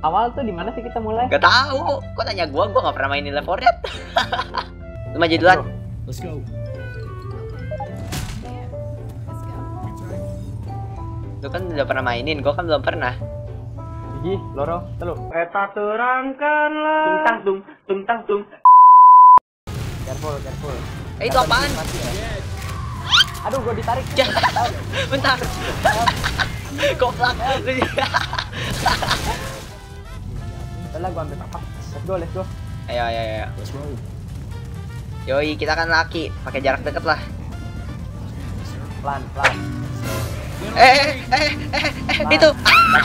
Awal tuh di mana sih kita mulai? Gak tahu. Kok tanya gua? Gua gak pernah mainin Left 4 Dead. Lu maju duluan. Let's go. Lu kan udah pernah mainin, gua kan belum pernah. Gigi, loro, telu. Eta terangkanlah. Tung tang tung, tung tang tung. Careful, careful. Eh itu apaan? Ya. Aduh, gua ditarik. Bentar. Goblok. Udah lah, gua ambil apa? Let's go, let's go. ayo ayo ayo. Let's roll. Yoi, kita kan laki, pakai jarak deket lah. Pelan, pelan. Eh, eh, eh, eh, eh, itu. Ah!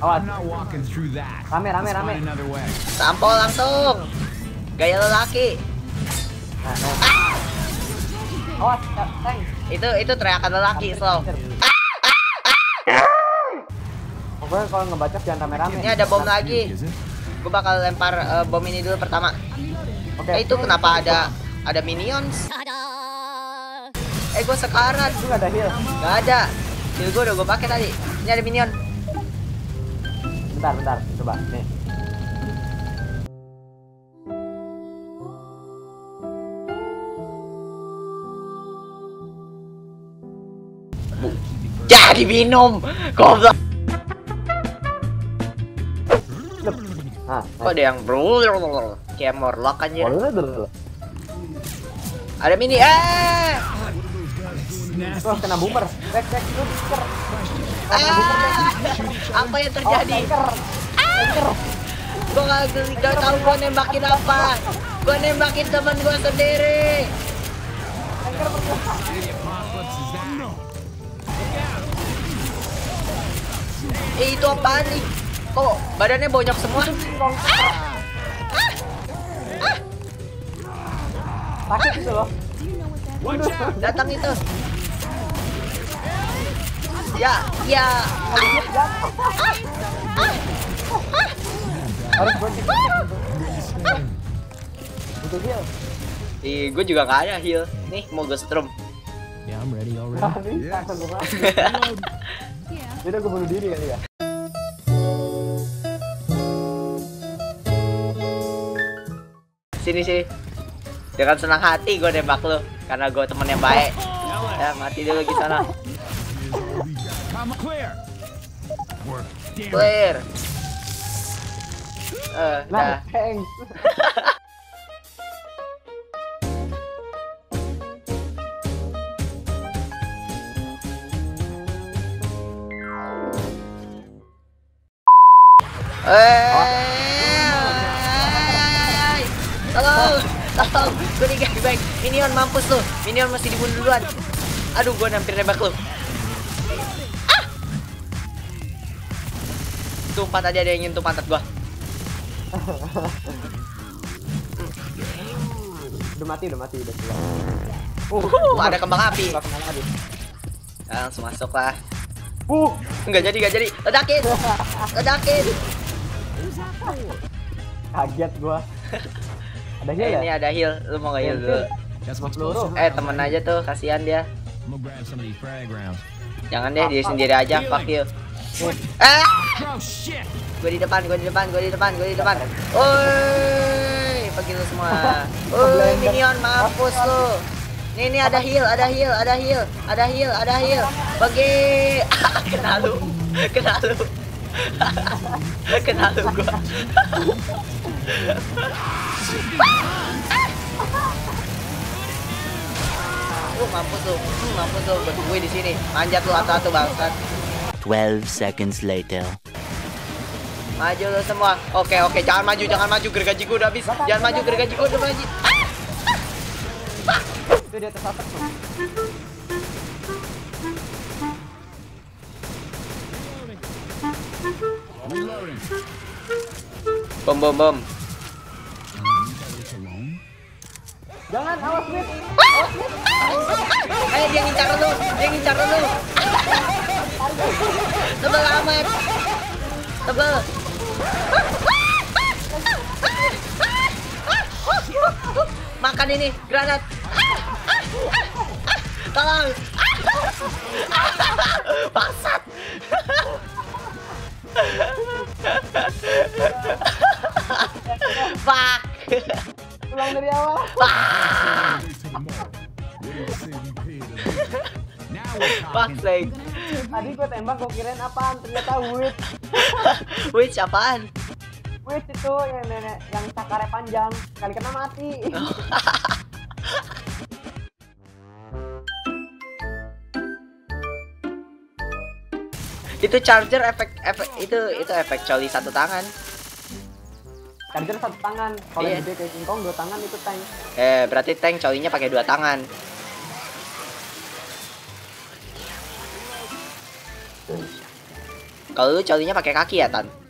Awas. I'm not walking through that. Rame, rame, rame. Tampol langsung. Gaya lelaki. Nah, nah. Awas, ya, tank. Itu itu teriakan lelaki slow. Pokoknya kalau ngebaca jangan rame-rame. Ini ada bom lagi. Gue bakal lempar eh, bom ini dulu pertama. Oke. Eh itu kenapa ada ada minions? Eh gue sekarat. Itu nggak ada heal. Gak ada. Heal gue udah gue pakai tadi. Ini ada minion. Bentar, bentar. Coba, nih. Jadi minum. Goblok. Kok ada yang bro kayak morlock nah. Ada mini. Eh. Kena boomer. Back, back, lu boomer. Ah. Apa yang terjadi? Tanker. Tanker. Gue gak, gak tahu gue nembakin apa. Gue nembakin teman gue sendiri. Eh itu apaan nih? Kok badannya bonyok semua? Sakit itu loh. Datang itu. Ya, ya. Harus Butuh heal. Ih, gue juga gak ada heal. Nih, mau gue strum. Yeah, I'm ready already. Yaudah gue bunuh diri kali ya. Sini sini. Dengan senang hati gue nembak lu karena gue temen yang baik. Ya, mati dulu di sana. Clear. Eh, Nah, dah. thanks. Eh, tolong, tolong, gue gangbang. Minion mampus lu, Minion masih dibunuh duluan. Aduh, gue hampir nembak lu. Ah! Tumpah tadi ada yang nyentuh pantat gua. Udah mati, udah mati, udah keluar. Uh, ada kembang api. Lagi? Ya, langsung masuk lah. Uh, Enggak jadi, enggak jadi. Ledakin. Ledakin. Kaget gua. Ada heal Eh, ya? ini ada heal. Lu mau nggak heal dulu? Eh, temen aja tuh, kasihan dia. Jangan deh, diri sendiri aja. Fuck you. Ah! Oh! Gue di depan, gue di depan, gue di depan, gue di depan. Oi, pergi lu semua. Oi, minion, mampus lu. Nih, nih ada heal, ada heal, ada heal, ada heal, ada heal. Pergi. Kena lu, kena lu. Kena lu gua. Lu mampus lu, Hmm, mampus lu. Gue tungguin di sini. Manjat lu atu-atu bangsat. 12 seconds later. Maju lu semua. Oke oke, jangan maju, jangan maju. Gergaji gua udah habis. Jangan maju, gergaji gua udah maju. Ah! Itu di atas atap tuh. Bom bom bom. Jangan, awas, Wit. Eh dia ngincar lu, dia ngincar lu. Tebel amat. Tebel. Makan ini granat. Tolong. Bangsat. Fuck. Ulang dari awal. Fuck sake. Tadi gue tembak gue kirain apaan? Ternyata wit. Which apaan? Wit itu yang nenek yang cakarnya panjang. Kali kena mati. Itu charger efek efek itu itu efek coli satu tangan. Charger satu tangan. Kalau yang gede kayak King Kong dua tangan itu tank. Eh, berarti tank colinya pakai dua tangan. Kalau lu colinya pakai kaki ya, Tan?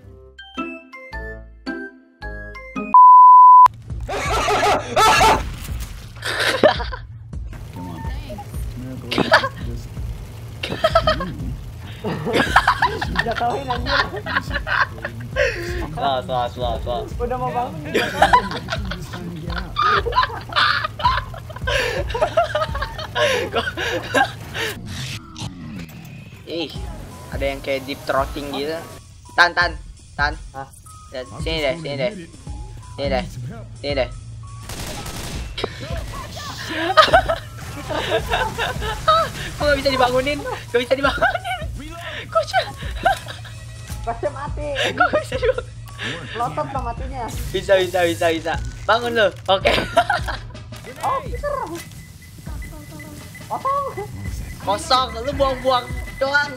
Udah mau bangun. Ih, ada yang kayak deep throating gitu. Tan, tan, tan. Ya, sini deh, sini deh, sini deh, sini deh. Kok gak bisa dibangunin? Gak bisa dibangunin. Kok bisa? Pasti mati. Kok bisa dibangunin? Lotot lah matinya. Bisa, bisa, bisa, bisa. Bangun lo. Oke. Oh, Peter. Potong. Kosong, lu buang-buang doang.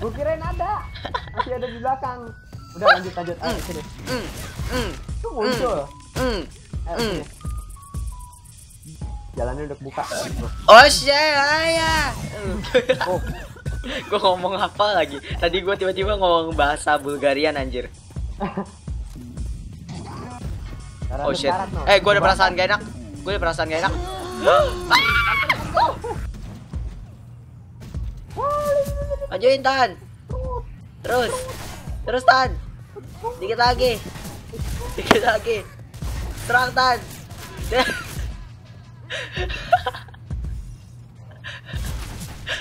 Gue kirain ada. Masih ada di belakang. Udah lanjut lanjut. Ayo sini. Hmm, hmm, Itu muncul. Ayo Hmm. sini. Jalannya udah kebuka. Oh shit, ayah. Oh, gue ngomong apa lagi? Tadi gue tiba-tiba ngomong bahasa Bulgarian anjir. Oh shit. Eh, gue ada perasaan gak enak. Gue ada perasaan gak enak. Majuin Tan. Terus. Terus Tan. Dikit lagi. Dikit lagi. Serang Tan.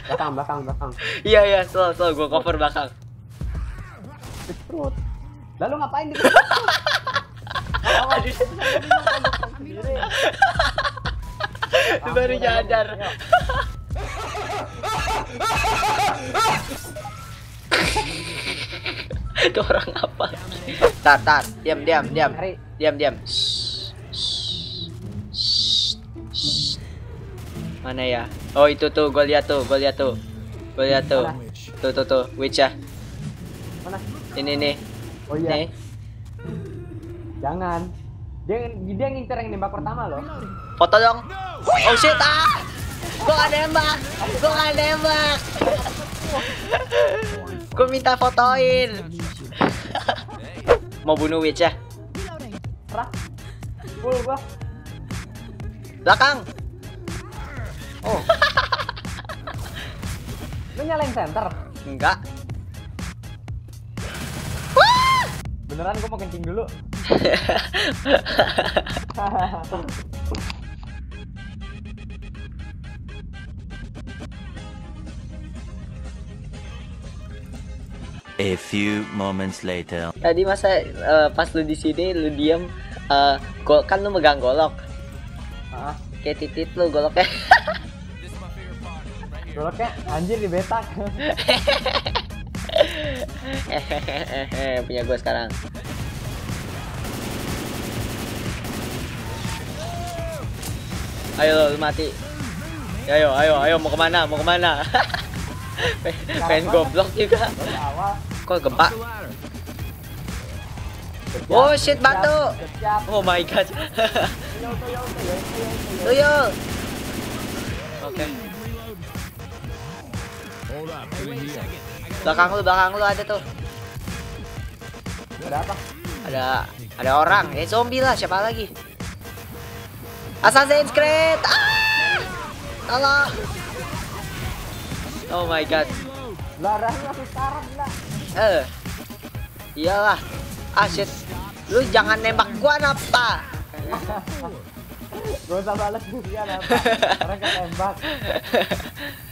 Belakang, belakang, belakang. Iya iya, slow slow gue cover belakang. Perut. Lalu ngapain di baru nyadar. Itu orang apa? Tar tar, diam diam diam. Diam diam. Mana ya? Oh itu tuh, gue lihat tuh, gue lihat tuh, gue lihat tuh, tuh tuh tuh, witch ya. Mana? Ini nih, Oh iya. nih. Jangan. Dia dia ngincer yang nembak pertama loh. Foto dong. Oh shit ah! Gue gak nembak, gue gak nembak. gue minta fotoin. Mau bunuh witch ya? Rah. Full gua. Belakang. Oh. Lu nyalain center. Enggak. Beneran gua mau kencing dulu. A few moments later. Tadi masa eh, pas lu di sini lu diam eh, gol kan lu megang golok. Ah, Kayak titit lu goloknya. goloknya anjir di betak. Hehehe, punya gue sekarang. Ayo lu mati. Ayo, ayo, ayo mau ke mana? Mau ke mana? Pengen goblok juga. Kok gempa? Oh shit batu. Oh my god. Tuyul. Oke. Hold up. Belakang lu, belakang lu ada tuh. Ada apa? Ada ada orang. Eh zombie lah, siapa lagi? Assassin's Creed. Ah! Tolong. Oh my god. Larahnya langsung sekarat gila. Eh. Iyalah. Ah shit. Lu jangan nembak gua napa? Gak usah balas juga apa. Orang ketembak.